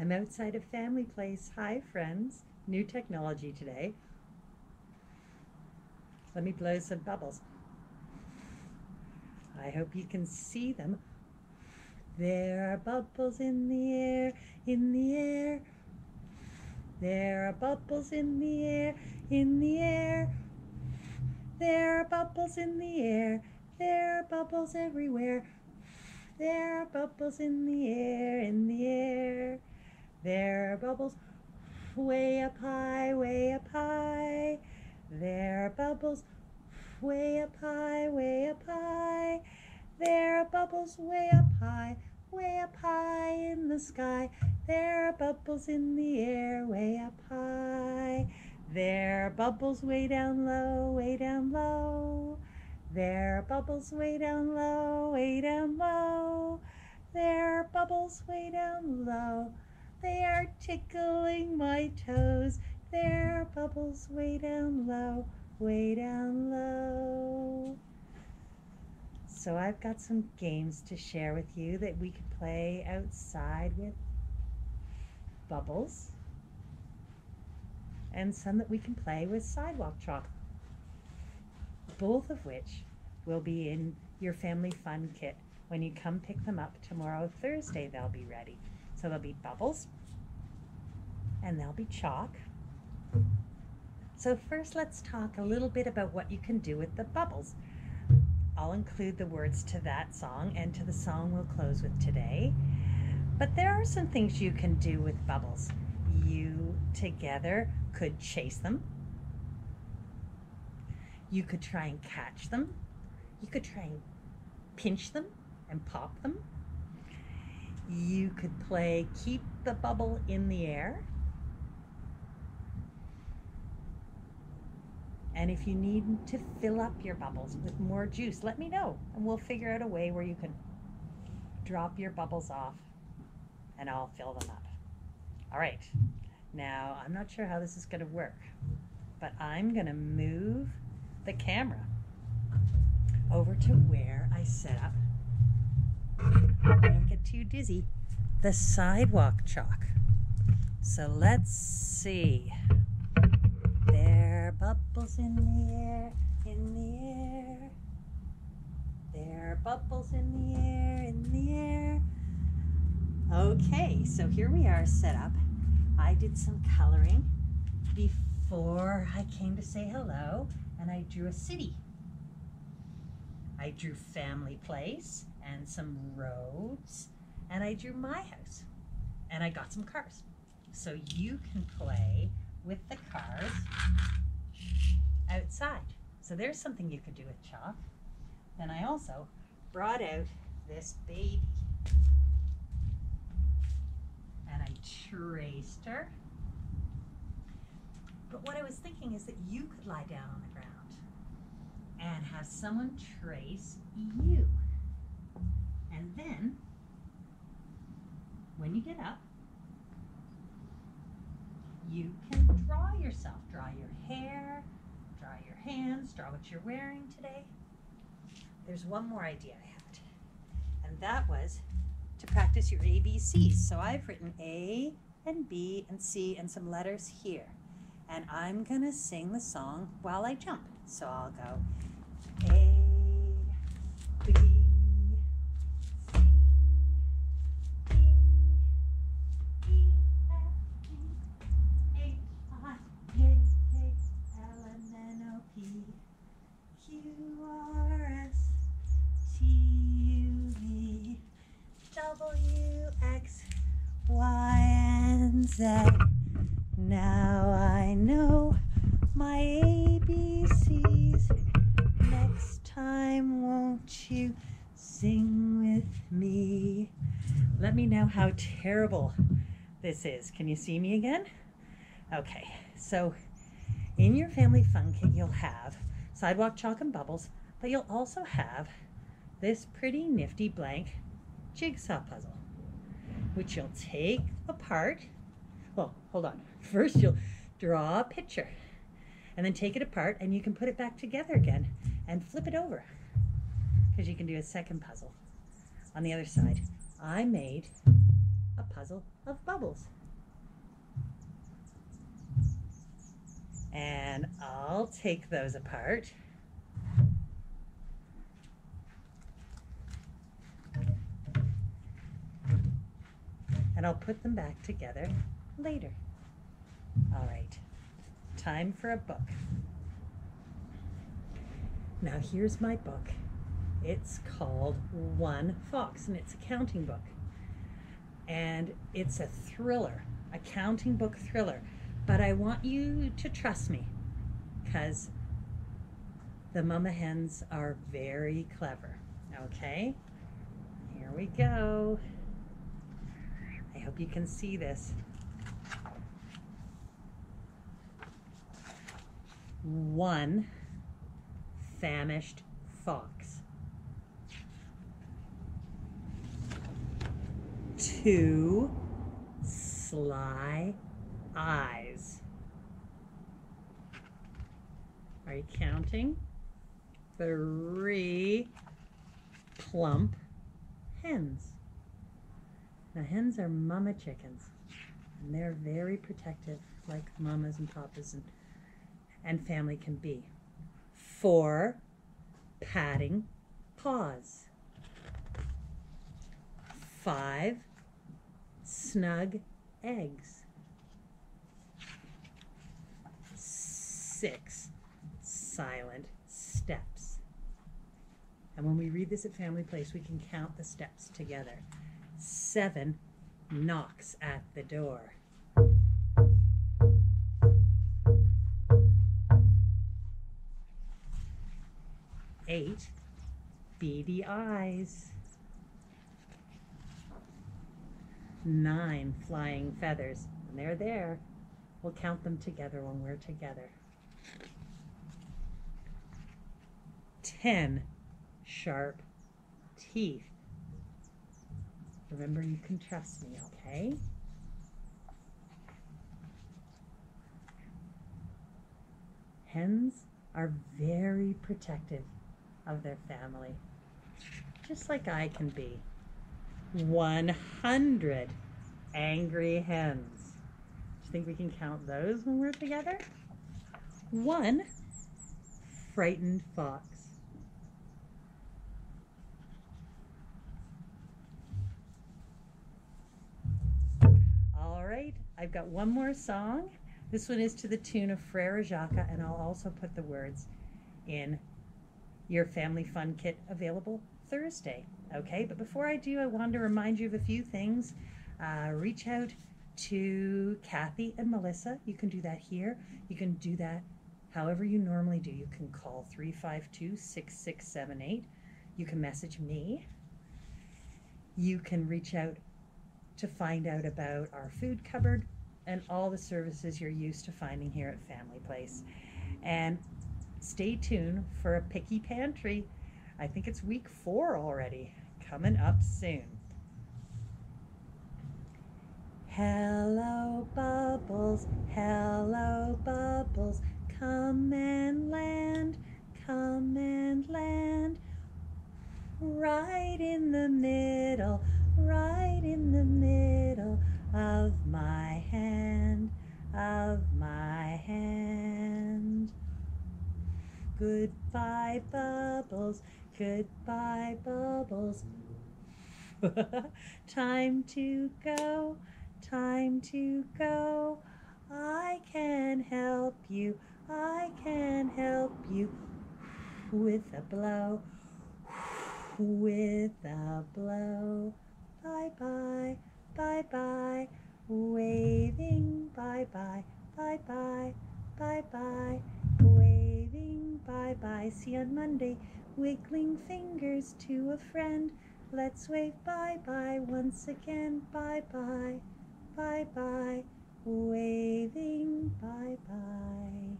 I'm outside a family place. Hi, friends. New technology today. Let me blow some bubbles. I hope you can see them. There are bubbles in the air, in the air. There are bubbles in the air, in the air. There are bubbles in the air, there are bubbles everywhere. There are bubbles in the air, in the air. There are bubbles way up high, way up high. There are bubbles way up high, way up high. There are bubbles way up high, way up high in the sky. There are bubbles in the air, way up high. There are bubbles way down low, way down low. There are bubbles way down low, way down low. There are bubbles way down low. They are tickling my toes. There are bubbles way down low, way down low. So I've got some games to share with you that we could play outside with bubbles and some that we can play with sidewalk chalk. Both of which will be in your family fun kit. When you come pick them up tomorrow, Thursday, they'll be ready. So there'll be bubbles and there'll be chalk. So first let's talk a little bit about what you can do with the bubbles. I'll include the words to that song and to the song we'll close with today. But there are some things you can do with bubbles. You together could chase them. You could try and catch them. You could try and pinch them and pop them. You could play keep the bubble in the air. And if you need to fill up your bubbles with more juice, let me know and we'll figure out a way where you can drop your bubbles off and I'll fill them up. All right, now I'm not sure how this is going to work, but I'm going to move the camera over to where I set up don't get too dizzy. The sidewalk chalk. So let's see. There are bubbles in the air, in the air. There are bubbles in the air, in the air. Okay, so here we are set up. I did some coloring before I came to say hello, and I drew a city. I drew family place and some roads, and I drew my house, and I got some cars. So you can play with the cars outside. So there's something you could do with chalk. Then I also brought out this baby. And I traced her. But what I was thinking is that you could lie down on the ground and have someone trace you. And then, when you get up, you can draw yourself. Draw your hair, draw your hands, draw what you're wearing today. There's one more idea I had, and that was to practice your ABCs. So I've written A and B and C and some letters here. And I'm going to sing the song while I jump. So I'll go A, B, Z. Now I know my ABCs. Next time, won't you sing with me? Let me know how terrible this is. Can you see me again? Okay, so in your family fun kit, you'll have sidewalk chalk and bubbles, but you'll also have this pretty nifty blank jigsaw puzzle, which you'll take apart. Well, hold on. First, you'll draw a picture and then take it apart and you can put it back together again and flip it over because you can do a second puzzle on the other side. I made a puzzle of bubbles. And I'll take those apart. And I'll put them back together later. All right, time for a book. Now here's my book. It's called One Fox and it's a counting book. And it's a thriller, a counting book thriller. But I want you to trust me because the mama hens are very clever. Okay? Here we go. I hope you can see this. One famished fox. Two sly eyes. Are you counting? Three plump hens. Now hens are mama chickens and they're very protective like mamas and papas and, and family can be. Four padding paws. Five snug eggs. Six silent steps. And when we read this at Family Place, we can count the steps together. Seven knocks at the door. Eight beady eyes. Nine flying feathers. And they're there. We'll count them together when we're together. Ten sharp teeth. Remember, you can trust me, okay? Hens are very protective of their family, just like I can be. 100 angry hens. Do you think we can count those when we're together? One frightened fox. All right, I've got one more song. This one is to the tune of Frere Jacques, and I'll also put the words in your family fun kit available Thursday. Okay, but before I do, I wanted to remind you of a few things. Uh, reach out to Kathy and Melissa. You can do that here. You can do that however you normally do. You can call 352 6678. You can message me. You can reach out to find out about our food cupboard and all the services you're used to finding here at Family Place. And stay tuned for a picky pantry. I think it's week four already, coming up soon. Hello, Bubbles, hello, Bubbles, come and land, come and land. Right in the goodbye, Bubbles. time to go, time to go. I can help you, I can help you with a blow, with a blow. Bye bye, bye bye, waving bye bye, bye bye, bye bye, bye bye. See you on Monday, wiggling fingers to a friend. Let's wave bye bye once again, bye bye, bye bye, waving bye bye.